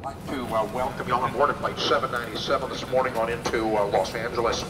I'd like to uh, welcome you on board at flight 797 this morning on into uh, Los Angeles.